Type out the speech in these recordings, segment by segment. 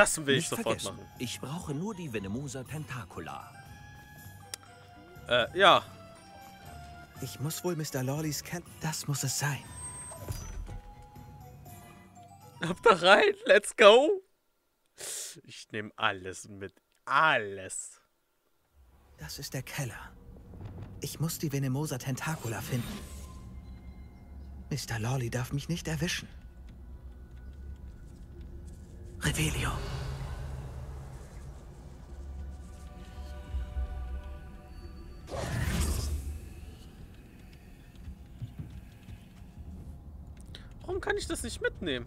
das will ich Nicht sofort vergessen, machen. ich brauche nur die Venemosa Tentacula. Äh, ja. Ich muss wohl Mr. Lawleys kennen. Das muss es sein. Ab da rein, let's go. Ich nehme alles mit. Alles. Das ist der Keller. Ich muss die Venemosa Tentacula finden. Mr. Lawley darf mich nicht erwischen. Revelio. Warum kann ich das nicht mitnehmen?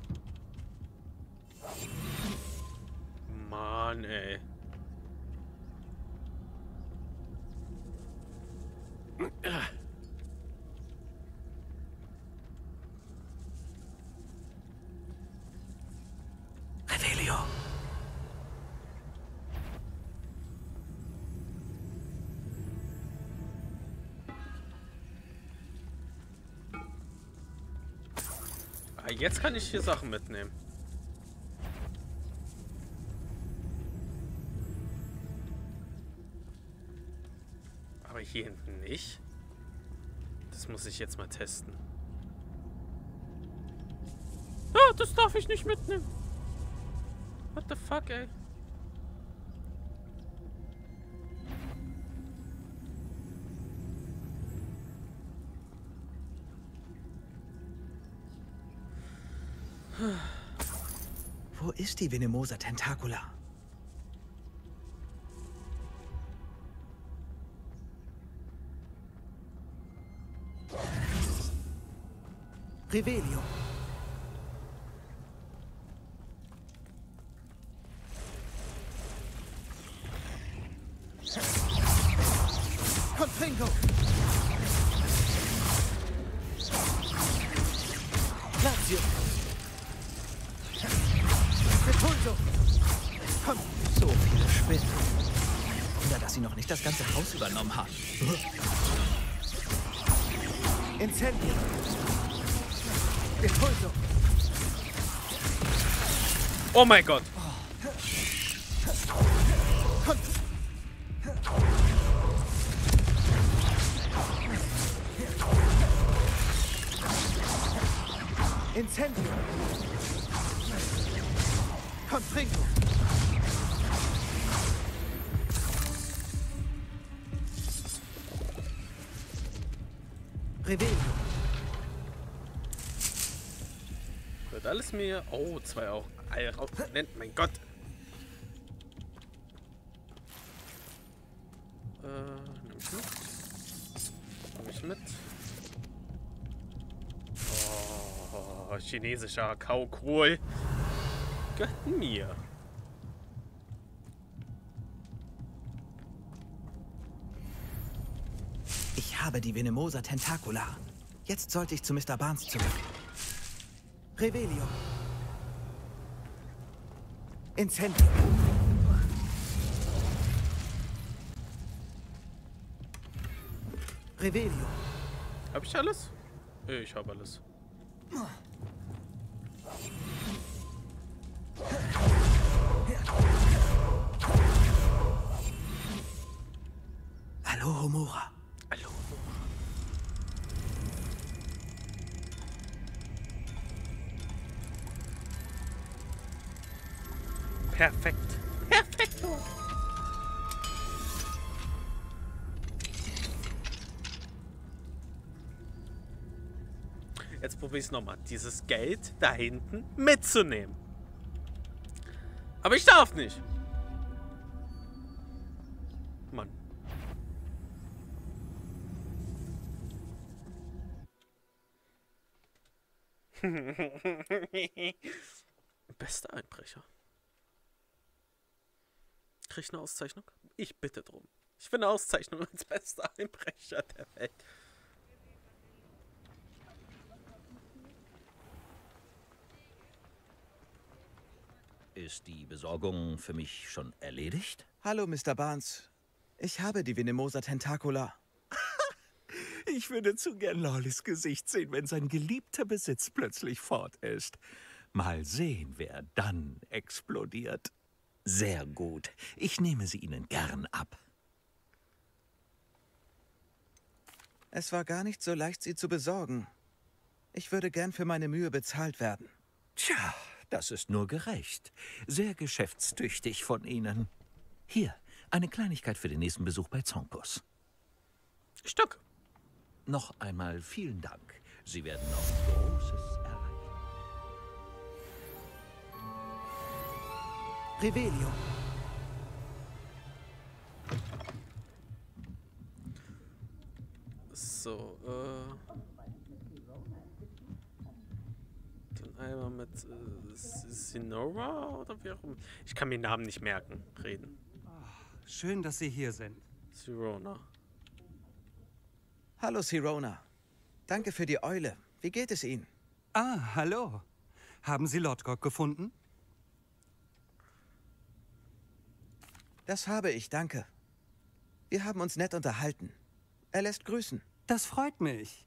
Mann, ey. Revelio. Jetzt kann ich hier Sachen mitnehmen. Aber hier hinten nicht. Das muss ich jetzt mal testen. Ah, das darf ich nicht mitnehmen. What the fuck, ey? Wo ist die Venemosa Tentacula? Revelio. Confringo. Lazio. Nicht das ganze Haus übernommen haben. Incendio. Repulso. Oh mein Gott. Revelio. Wird alles mir. Oh, zwei auch. Nennt mein Gott. Äh, nimm ich mit. Nimm ich mit. Oh, chinesischer Kaukohl. Gehört mir. Ich habe die Venemosa Tentacula. Jetzt sollte ich zu Mr. Barnes zurück. Revelio. Incendio. Revelio. Hab ich alles? Ich habe alles. Hallo, Homura. Perfekt. Perfekt. Jetzt probiere ich es nochmal. Dieses Geld da hinten mitzunehmen. Aber ich darf nicht. Mann. Bester Einbrecher. Krieg ich eine Auszeichnung? Ich bitte drum. Ich will eine Auszeichnung als bester Einbrecher der Welt. Ist die Besorgung für mich schon erledigt? Hallo, Mr. Barnes. Ich habe die Venemosa Tentacula. Ich würde zu gern Lawleys Gesicht sehen, wenn sein geliebter Besitz plötzlich fort ist. Mal sehen, wer dann explodiert. Sehr gut. Ich nehme sie Ihnen gern ab. Es war gar nicht so leicht, sie zu besorgen. Ich würde gern für meine Mühe bezahlt werden. Tja, das ist nur gerecht. Sehr geschäftstüchtig von Ihnen. Hier, eine Kleinigkeit für den nächsten Besuch bei Zonkus. Stock. Noch einmal vielen Dank. Sie werden noch Großes Revelio. So, äh. Dann einmal mit äh, Sinora oder wie auch immer. Ich kann mir den Namen nicht merken, reden. Schön, dass Sie hier sind. Sirona. Hallo, Sirona. Danke für die Eule. Wie geht es Ihnen? Ah, hallo. Haben Sie Lodgok gefunden? Das habe ich, danke. Wir haben uns nett unterhalten. Er lässt grüßen. Das freut mich.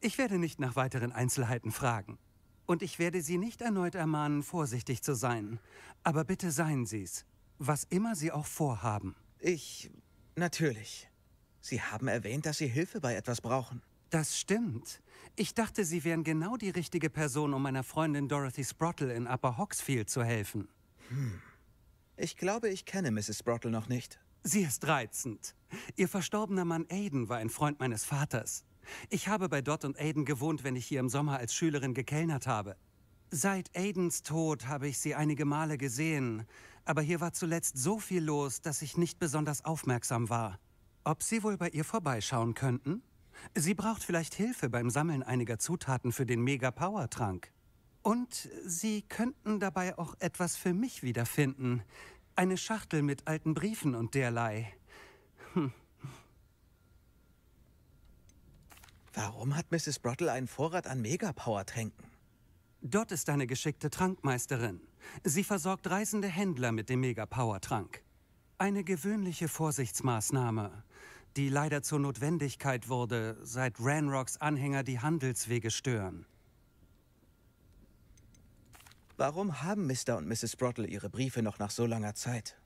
Ich werde nicht nach weiteren Einzelheiten fragen. Und ich werde Sie nicht erneut ermahnen, vorsichtig zu sein. Aber bitte seien Sie's. Was immer Sie auch vorhaben. Ich. Natürlich. Sie haben erwähnt, dass Sie Hilfe bei etwas brauchen. Das stimmt. Ich dachte, Sie wären genau die richtige Person, um meiner Freundin Dorothy Sprottle in Upper Hoxfield zu helfen. Ich glaube, ich kenne Mrs. Sprottle noch nicht. Sie ist reizend. Ihr verstorbener Mann Aiden war ein Freund meines Vaters. Ich habe bei Dot und Aiden gewohnt, wenn ich hier im Sommer als Schülerin gekellnert habe. Seit Aidens Tod habe ich sie einige Male gesehen, aber hier war zuletzt so viel los, dass ich nicht besonders aufmerksam war. Ob Sie wohl bei ihr vorbeischauen könnten? Sie braucht vielleicht Hilfe beim Sammeln einiger Zutaten für den Mega-Power-Trank. Und Sie könnten dabei auch etwas für mich wiederfinden. Eine Schachtel mit alten Briefen und derlei. Warum hat Mrs. Sprottle einen Vorrat an Megapower-Tränken? Dort ist eine geschickte Trankmeisterin. Sie versorgt reisende Händler mit dem Mega-Power-Trank. Eine gewöhnliche Vorsichtsmaßnahme, die leider zur Notwendigkeit wurde, seit Ranrocks Anhänger die Handelswege stören. Warum haben Mr. und Mrs. Sprottle ihre Briefe noch nach so langer Zeit?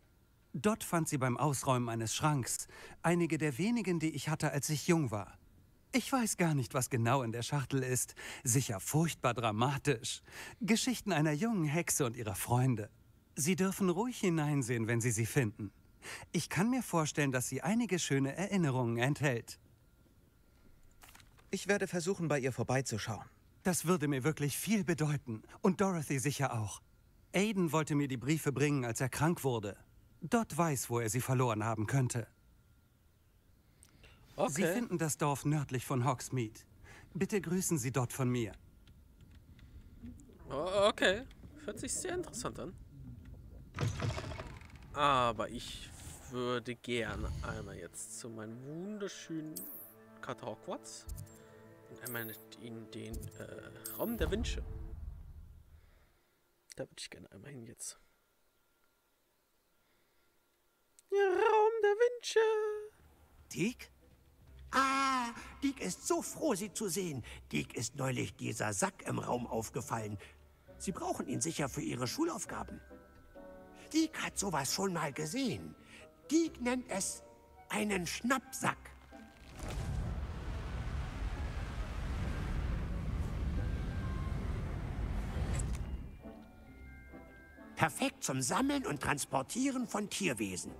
Dort fand sie beim Ausräumen eines Schranks einige der wenigen, die ich hatte, als ich jung war. Ich weiß gar nicht, was genau in der Schachtel ist. Sicher furchtbar dramatisch. Geschichten einer jungen Hexe und ihrer Freunde. Sie dürfen ruhig hineinsehen, wenn Sie sie finden. Ich kann mir vorstellen, dass sie einige schöne Erinnerungen enthält. Ich werde versuchen, bei ihr vorbeizuschauen. Das würde mir wirklich viel bedeuten. Und Dorothy sicher auch. Aiden wollte mir die Briefe bringen, als er krank wurde. Dot weiß, wo er sie verloren haben könnte. Sie Okay. finden das Dorf nördlich von Hogsmeade. Bitte grüßen Sie dort von mir. O- Okay. Hört sich sehr interessant an. Aber ich würde gerne einmal jetzt zu meinem wunderschönen Karte Hogwarts einmal in den äh, Raum der Wünsche. Da würde ich gerne einmal hin jetzt. Ja, Raum der Wünsche. Dick? Ah, Dick ist so froh, Sie zu sehen. Dick ist neulich dieser Sack im Raum aufgefallen. Sie brauchen ihn sicher für Ihre Schulaufgaben. Dick hat sowas schon mal gesehen. Dick nennt es einen Schnappsack. Perfekt zum Sammeln und Transportieren von Tierwesen.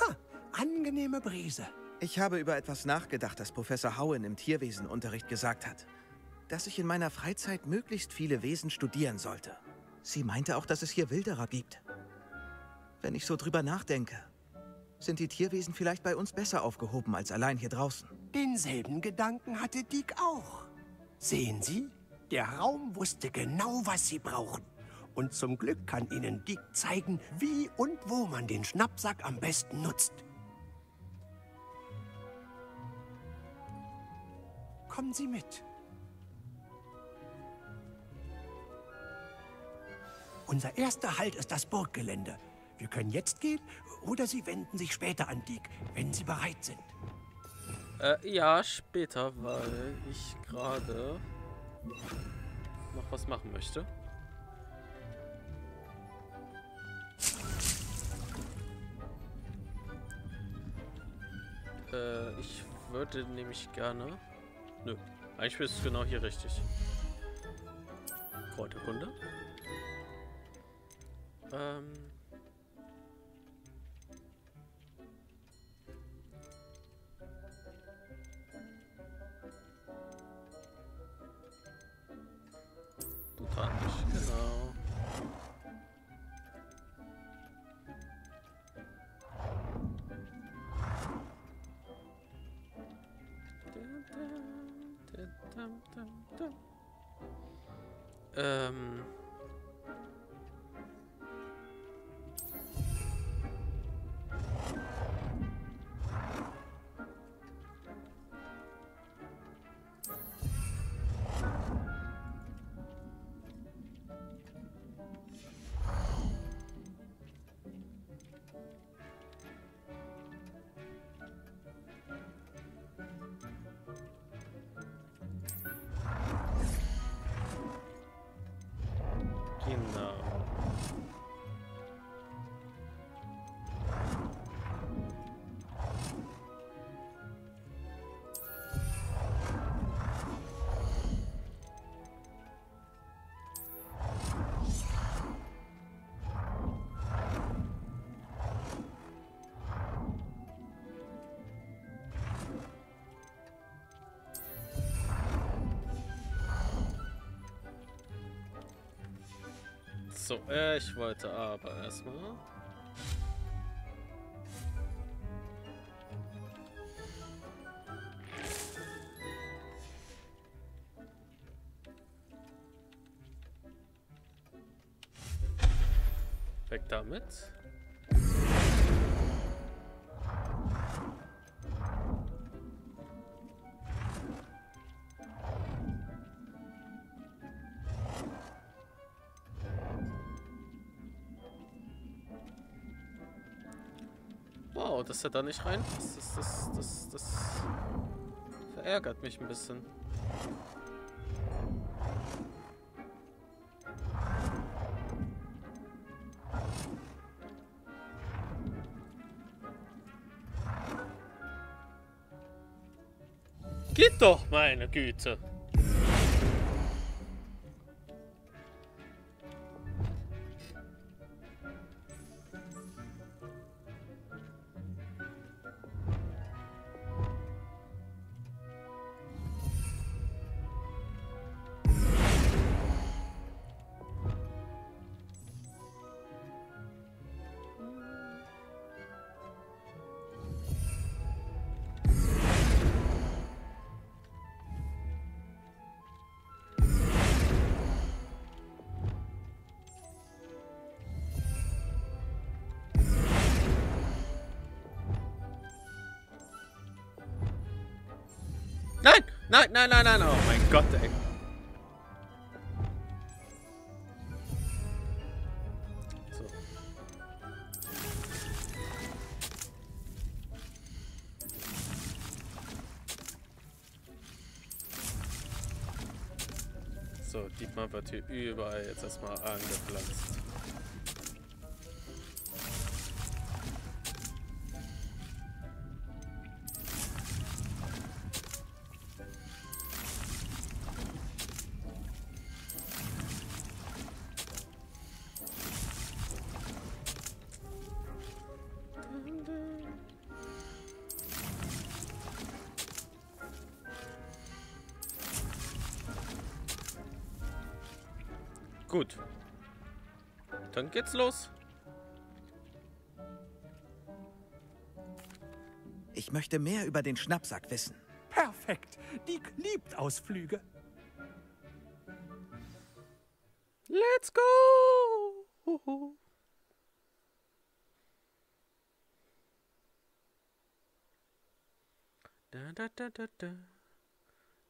Ha, angenehme Brise. Ich habe über etwas nachgedacht, das Professor Howen im Tierwesenunterricht gesagt hat. Dass ich in meiner Freizeit möglichst viele Wesen studieren sollte. Sie meinte auch, dass es hier Wilderer gibt. Wenn ich so drüber nachdenke, sind die Tierwesen vielleicht bei uns besser aufgehoben als allein hier draußen. Denselben Gedanken hatte Dick auch. Sehen Sie, der Raum wusste genau, was Sie brauchen. Und zum Glück kann Ihnen Dick zeigen, wie und wo man den Schnappsack am besten nutzt. Kommen Sie mit. Unser erster Halt ist das Burggelände. Wir können jetzt gehen oder Sie wenden sich später an Dick, wenn Sie bereit sind. Äh, ja, später, weil ich gerade noch was machen möchte. Äh, ich würde nämlich gerne... Nö, eigentlich bist du genau hier richtig. Kräuterkunde. Ähm... Ähm. Genau. So, äh, ich wollte aber erstmal. Weg damit. Dass er da nicht reinpasst, das, das, das, das verärgert mich ein bisschen. Geht doch, meine Güte. Nein! Nein, nein, nein! Oh mein Gott, ey. So. So, Dietmar wird hier überall jetzt erstmal angepflanzt. Gut. Dann geht's los. Ich möchte mehr über den Schnappsack wissen. Perfekt. Dick liebt Ausflüge. Let's go! Da, da, da, da, da.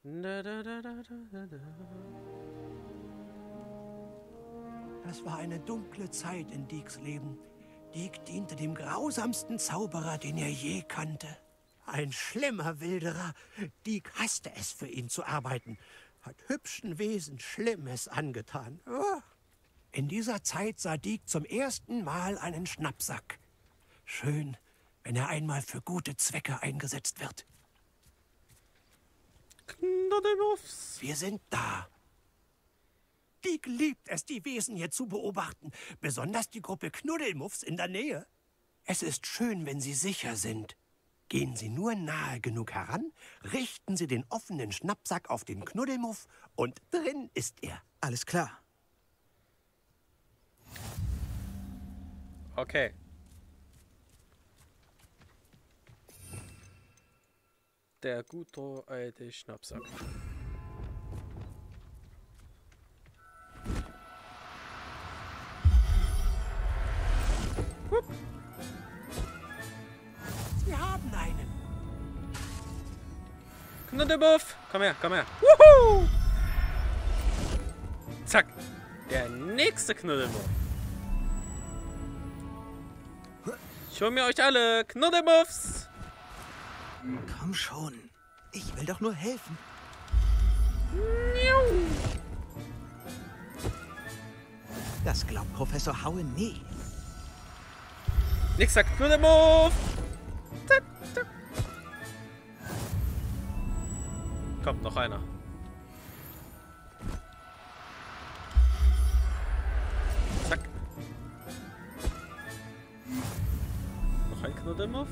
Da, da, da, da, da, da. Das war eine dunkle Zeit in Deeks Leben. Deek diente dem grausamsten Zauberer, den er je kannte. Ein schlimmer Wilderer. Deek hasste es, für ihn zu arbeiten. Hat hübschen Wesen Schlimmes angetan. Oh. In dieser Zeit sah Deek zum ersten Mal einen Schnappsack. Schön, wenn er einmal für gute Zwecke eingesetzt wird. Wir sind da. Dick liebt es, die Wesen hier zu beobachten. Besonders die Gruppe Knuddelmuffs in der Nähe. Es ist schön, wenn sie sicher sind. Gehen Sie nur nahe genug heran, richten Sie den offenen Schnappsack auf den Knuddelmuff und drin ist er. Alles klar. Okay. Der gute alte Schnappsack. Sie haben einen. Knuddelmuff! Komm her, komm her. Wuhu! Zack. Der nächste Knuddelmuff. Ich hol mir euch alle Knuddelmuffs. Komm schon. Ich will doch nur helfen. Das glaubt Professor Nie. Nächster Knuddelmuff. Zack, zack. Kommt noch einer. Zack. Noch ein Knuddelmuff.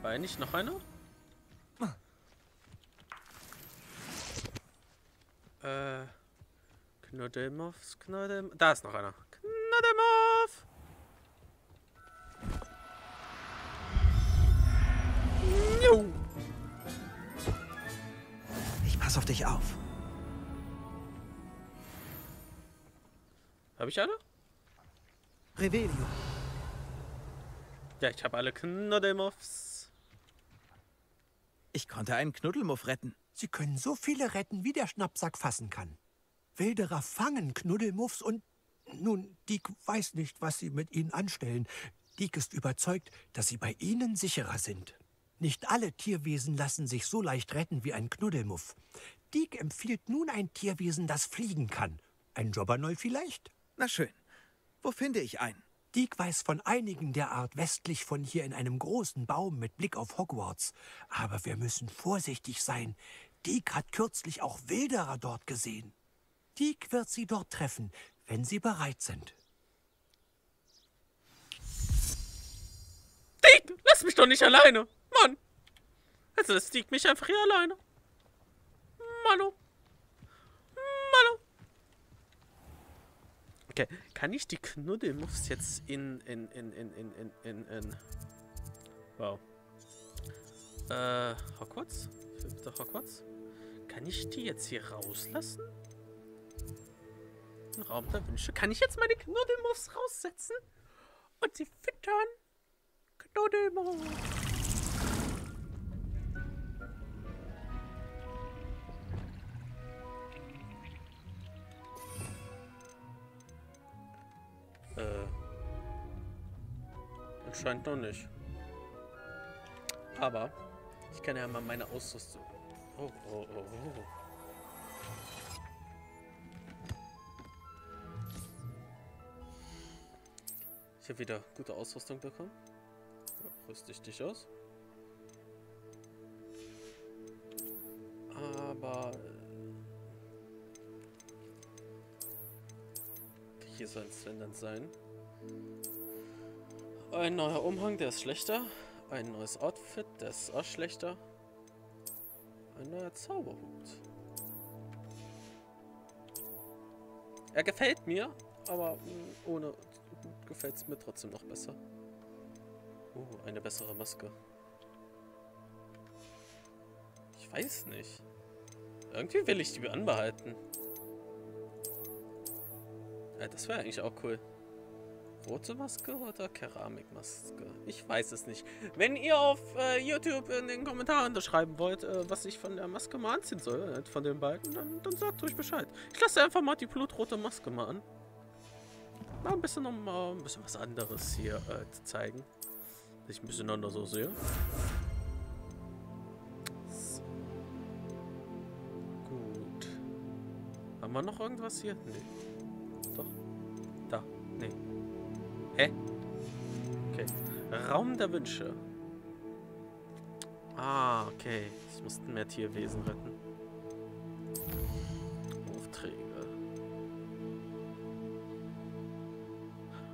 War nicht noch einer? Äh. Knuddelmuffs, Knuddelmuff. Da ist noch einer. Knuddelmuff! Ich pass auf dich auf. Hab ich alle? Revelio. Ja, ich habe alle Knuddelmuffs. Ich konnte einen Knuddelmuff retten. Sie können so viele retten, wie der Schnappsack fassen kann. Wilderer fangen Knuddelmuffs und nun, Dick weiß nicht, was sie mit ihnen anstellen. Dick ist überzeugt, dass sie bei ihnen sicherer sind. Nicht alle Tierwesen lassen sich so leicht retten wie ein Knuddelmuff. Dick empfiehlt nun ein Tierwesen, das fliegen kann. Ein Jobbernoll vielleicht? Na schön. Wo finde ich einen? Dick weiß von einigen der Art westlich von hier in einem großen Baum mit Blick auf Hogwarts. Aber wir müssen vorsichtig sein. Dick hat kürzlich auch Wilderer dort gesehen. Dick wird sie dort treffen, wenn sie bereit sind. Dick, lass mich doch nicht alleine. Mann. Also das liegt mich einfach hier alleine. Mano. Mano. Okay, kann ich die Knuddelmuffs jetzt in, in, in, in, in, in, in, in... Wow. Äh, Hogwarts? Fünfter Hogwarts? Kann ich die jetzt hier rauslassen? Ein Raum der Wünsche. Kann ich jetzt meine Knuddelmuffs raussetzen? Und sie füttern? Knuddelmuffs. Anscheinend noch nicht. Aber ich kann ja mal meine Ausrüstung. Oh, oh, oh, oh. Ich habe wieder gute Ausrüstung bekommen. Rüste ich dich aus. Aber äh, hier soll es wenn dann sein. Ein neuer Umhang, der ist schlechter. Ein neues Outfit, der ist auch schlechter. Ein neuer Zauberhut. Er gefällt mir, aber mh, ohne gefällt es mir trotzdem noch besser. Oh, eine bessere Maske. Ich weiß nicht. Irgendwie will ich die anbehalten. Ja, das wäre eigentlich auch cool. Rote Maske oder Keramikmaske? Ich weiß es nicht. Wenn ihr auf äh, YouTube in den Kommentaren schreiben wollt, äh, was ich von der Maske mal anziehen soll, äh, von den beiden, dann, dann sagt ruhig Bescheid. Ich lasse einfach mal die blutrote Maske mal an. Mal ein bisschen, um mal ein bisschen was anderes hier äh, zu zeigen. Dass ich ein bisschen anders so sehe. So. Gut. Haben wir noch irgendwas hier? Nee. Hä? Okay. Raum der Wünsche. Ah, okay. Ich musste mehr Tierwesen retten. Aufträge.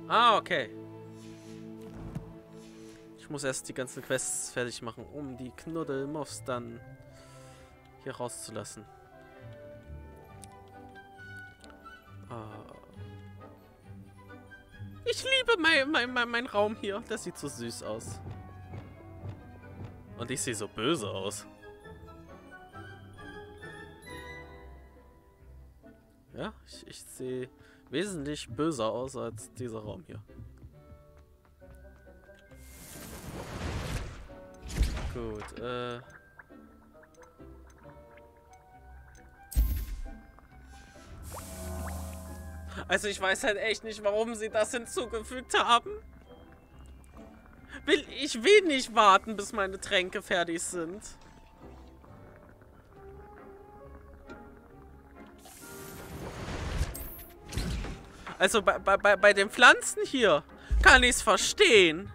Ah, okay. Ich muss erst die ganzen Quests fertig machen, um die Knuddelmuffs dann hier rauszulassen. Ah. Ich liebe mein, mein, mein, mein Raum hier. Das sieht so süß aus. Und ich sehe so böse aus. Ja, ich, ich sehe wesentlich böser aus als dieser Raum hier. Gut, äh... Also ich weiß halt echt nicht, warum sie das hinzugefügt haben. Will, ich will nicht warten, bis meine Tränke fertig sind. Also bei, bei, bei den Pflanzen hier kann ich es verstehen.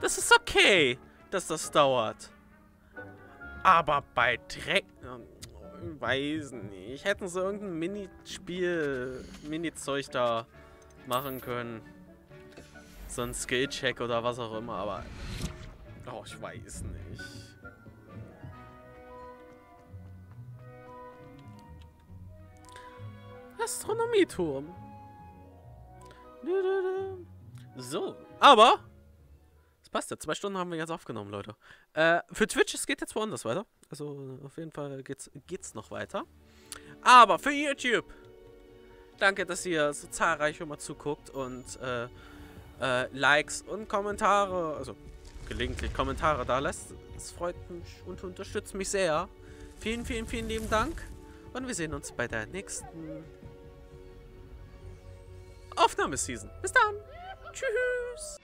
Das ist okay, dass das dauert. Aber bei Dreck... Weiß nicht. Hätten sie irgendein Minispiel, Mini-Zeug da machen können. So ein Skill-Check oder was auch immer, aber... Oh, ich weiß nicht. Astronomieturm. So, aber... Es passt ja, zwei Stunden haben wir jetzt aufgenommen, Leute. Äh, für Twitch, es geht jetzt woanders weiter. Also auf jeden Fall geht's, geht's noch weiter. Aber für YouTube... Danke, dass ihr so zahlreich immer zuguckt und äh, äh, Likes und Kommentare, also gelegentlich Kommentare da lässt. Das freut mich und unterstützt mich sehr. Vielen, vielen, vielen lieben Dank. Und wir sehen uns bei der nächsten Aufnahmeseason. Bis dann. Tschüss.